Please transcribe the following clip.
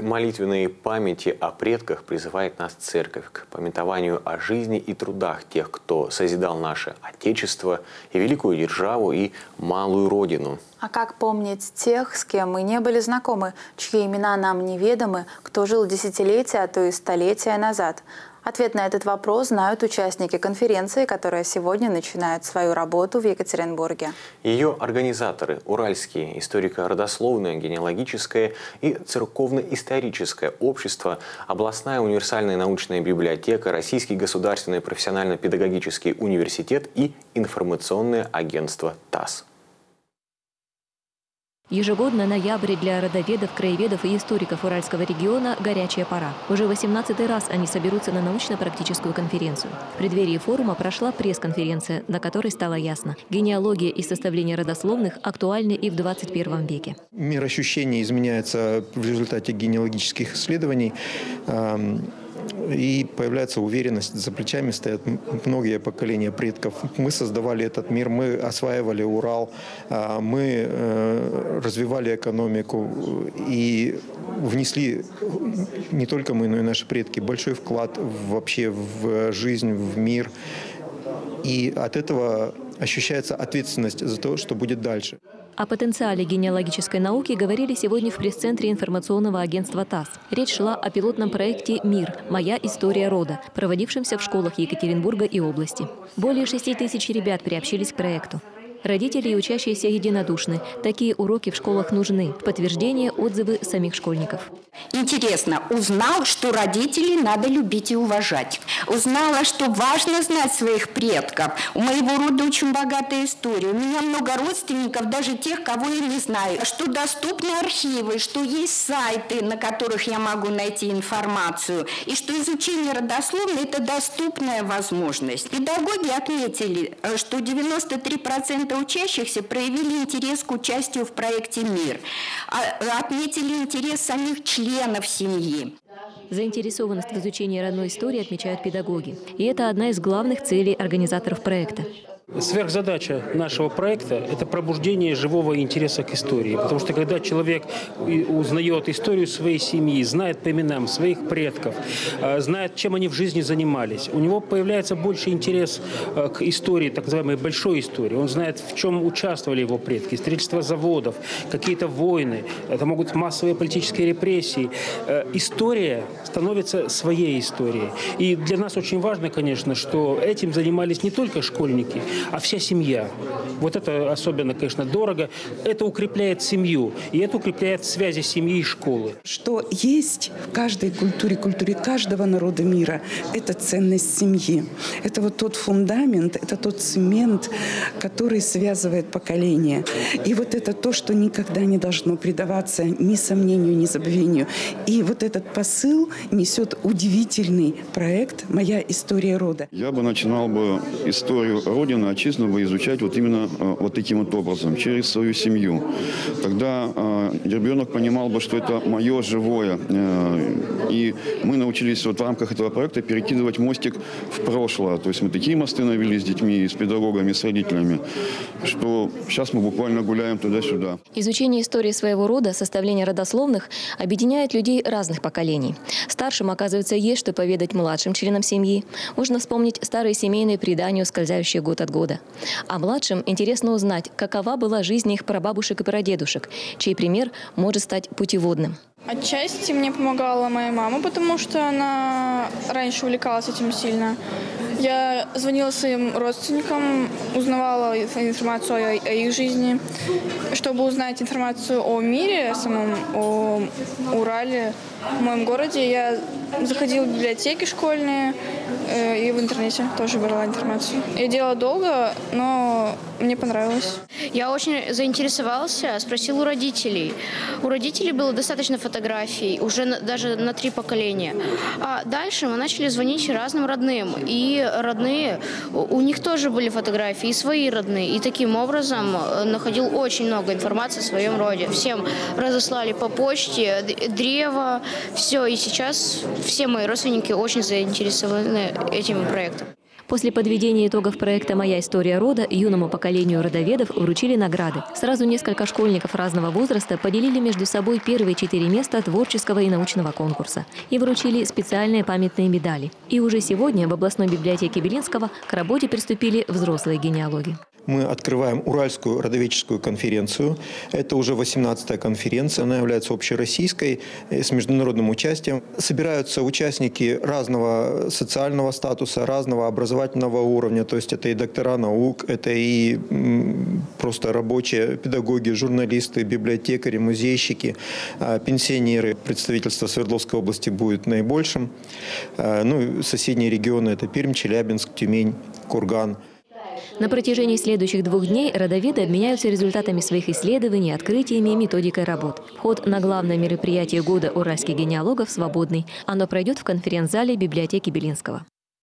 К молитвенной памяти о предках призывает нас Церковь, к пометованию о жизни и трудах тех, кто созидал наше Отечество и великую державу, и малую Родину. А как помнить тех, с кем мы не были знакомы, чьи имена нам неведомы, кто жил десятилетия, а то и столетия назад? Ответ на этот вопрос знают участники конференции, которая сегодня начинает свою работу в Екатеринбурге. Ее организаторы – Уральские историко-родословное, генеалогическое и церковно-историческое общество, областная универсальная научная библиотека, Российский государственный профессионально-педагогический университет и информационное агентство ТАСС. Ежегодно ноябрь для родоведов, краеведов и историков Уральского региона – горячая пора. Уже 18 раз они соберутся на научно-практическую конференцию. В преддверии форума прошла пресс-конференция, на которой стало ясно – генеалогия и составление родословных актуальны и в 21 веке. Мир ощущений изменяется в результате генеалогических исследований и появляется уверенность. За плечами стоят многие поколения предков. Мы создавали этот мир, мы осваивали Урал, а, мы э, развивали экономику и внесли не только мы, но и наши предки большой вклад вообще в жизнь, в мир. И от этого ощущается ответственность за то, что будет дальше. О потенциале генеалогической науки говорили сегодня в пресс-центре информационного агентства ТАСС. Речь шла о пилотном проекте «Мир. Моя история рода», проводившемся в школах Екатеринбурга и области. Более 6 тысяч ребят приобщились к проекту. Родители и учащиеся единодушны. Такие уроки в школах нужны. Подтверждение отзывы самих школьников. Интересно, узнал, что родителей надо любить и уважать. Узнала, что важно знать своих предков. У моего рода очень богатая история. У меня много родственников, даже тех, кого я не знаю. Что доступны архивы, что есть сайты, на которых я могу найти информацию. И что изучение родословной – это доступная возможность. Педагоги отметили, э, что 93% учащихся проявили интерес к участию в проекте «Мир», а, отметили интерес самих членов семьи. Заинтересованность в изучении родной истории отмечают педагоги. И это одна из главных целей организаторов проекта. Сверхзадача нашего проекта – это пробуждение живого интереса к истории. Потому что когда человек узнает историю своей семьи, знает по именам своих предков, э, знает, чем они в жизни занимались, у него появляется больше интерес э, к истории, так называемой большой истории. Он знает, в чем участвовали его предки, строительство заводов, какие-то войны, это могут массовые политические репрессии. Э, история становится своей историей. И для нас очень важно, конечно, что этим занимались не только школьники, а вся семья. Вот это особенно, конечно, дорого. Это укрепляет семью, и это укрепляет связи семьи и школы. Что есть в каждой культуре, культуре каждого народа мира, это ценность семьи. Это вот тот фундамент, это тот цемент, который связывает поколения. И вот это то, что никогда не должно предаваться ни сомнению, ни забвению. И вот этот посыл несет удивительный проект «Моя история рода». Я бы начинал бы историю Родины отчизну бы изучать вот именно э, вот таким вот образом, через свою семью. Тогда э, ребенок понимал бы, что это мое живое. Э, и мы научились вот в рамках этого проекта перекидывать мостик в прошлое. То есть мы такие мосты навели с детьми, с педагогами, с родителями, что сейчас мы буквально гуляем туда-сюда. Изучение истории своего рода, составление родословных объединяет людей разных поколений. Старшим, оказывается, есть что поведать младшим членам семьи. Можно вспомнить старые семейные предания, ускользающие год от года года. А младшим интересно узнать, какова была жизнь их прабабушек и прадедушек, чей пример может стать путеводным. Отчасти мне помогала моя мама, потому что она раньше увлекалась этим сильно. Я звонила своим родственникам, узнавала информацию о, о их жизни, чтобы узнать информацию о мире самом, о Урале, в моем городе. Я заходила в библиотеки школьные э, и в интернете тоже брала информацию. Я делала долго, но мне понравилось. Я очень заинтересовался, спросил у родителей. У родителей было достаточно фотографий, уже даже на три поколения. А дальше мы начали звонить разным родным. И родные, у них тоже были фотографии, и свои родные. И таким образом э, находил очень много информации о своем роде. Всем разослали по почте, древо, все. И сейчас все мои родственники очень заинтересованы этим проектом. После подведения итогов проекта «Моя история рода» юному поколению родоведов вручили награды. Сразу несколько школьников разного возраста поделили между собой первые четыре места творческого и научного конкурса и вручили специальные памятные медали. И уже сегодня в областной библиотеке Белинского к работе приступили взрослые генеалоги. Мы открываем Уральскую родоведческую конференцию. Это уже 18-я конференция, она является общероссийской, э, с международным участием. Собираются участники разного социального статуса, разного образовательного уровня, то есть это и доктора наук, это и просто рабочие, педагоги, журналисты, библиотекари, музейщики, а, пенсионеры. Представительство Свердловской области будет наибольшим. А, ну, соседние регионы – это Пермь, Челябинск, Тюмень, Курган – на протяжении следующих двух дней родоведы обменяются результатами своих исследований, открытиями и методикой работ. Вход на главное мероприятие года уральских генеалогов свободный. Оно пройдет в конференц-зале библиотеки Белинского.